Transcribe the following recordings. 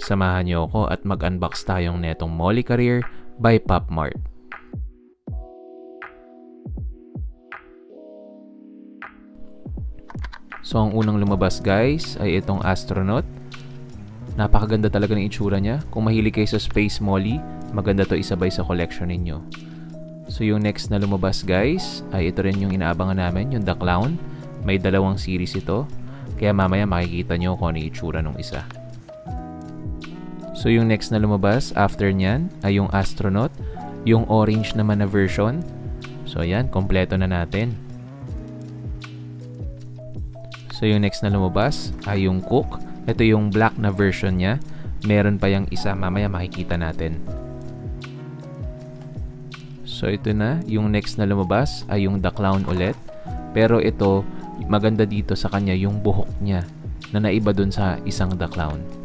Samahan niyo ako at mag-unbox tayong netong Molly Career by Popmart. So ang unang lumabas guys ay itong astronaut. Napakaganda talaga ng itsura niya. Kung mahilig kayo sa Space Molly, maganda to isabay sa collection ninyo. So yung next na lumabas guys, ay ito rin yung inaabangan namin, yung The Clown. May dalawang series ito. Kaya mamaya makikita nyo kung ano yung itsura ng isa. So yung next na lumabas after nyan ay yung Astronaut. Yung orange naman na version. So yan, kompleto na natin. So yung next na lumabas ay yung Cook. Ito yung black na version niya. Meron pa yung isa, mamaya makikita natin. So ito na, yung next na lumabas ay yung The Clown ulit. Pero ito, maganda dito sa kanya yung buhok niya na naiba dun sa isang The Clown.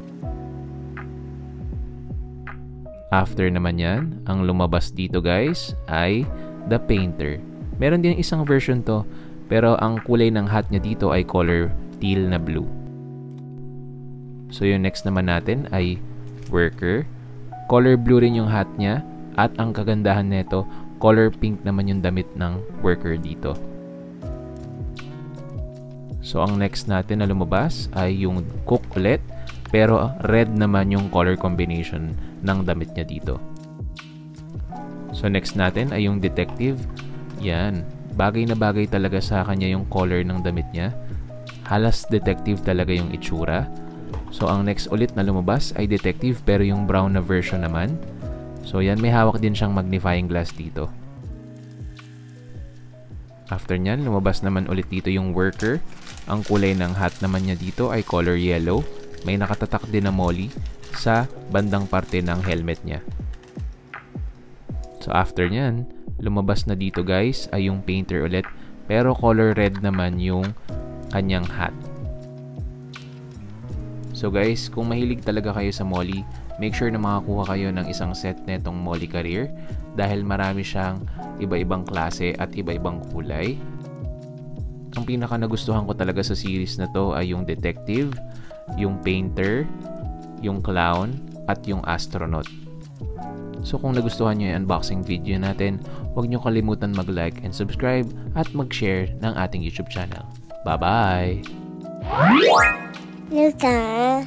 After naman yan, ang lumabas dito guys ay The Painter. Meron din isang version to, pero ang kulay ng hat niya dito ay color teal na blue. So yung next naman natin ay Worker. Color blue rin yung hat niya at ang kagandahan nito, color pink naman yung damit ng Worker dito. So ang next natin na lumabas ay yung Cook ulit pero red naman yung color combination ng damit niya dito. So next natin ay yung detective. Yan. Bagay na bagay talaga sa kanya yung color ng damit niya. Halas detective talaga yung itsura. So ang next ulit na lumabas ay detective pero yung brown na version naman. So yan, may hawak din siyang magnifying glass dito. After nyan, lumabas naman ulit dito yung worker. Ang kulay ng hat naman niya dito ay color yellow. May nakatatak din na molly sa bandang parte ng helmet niya. So after nyan, lumabas na dito guys ay yung painter ulit. Pero color red naman yung kanyang hat. So guys, kung mahilig talaga kayo sa molly, make sure na makakuha kayo ng isang set netong molly career dahil marami siyang iba-ibang klase at iba-ibang kulay. Ang pinaka nagustuhan ko talaga sa series na to ay yung detective, yung painter, yung clown, at yung astronaut. So kung nagustuhan nyo yung unboxing video natin, huwag nyo kalimutan mag-like and subscribe at mag-share ng ating YouTube channel. Bye-bye! Luka.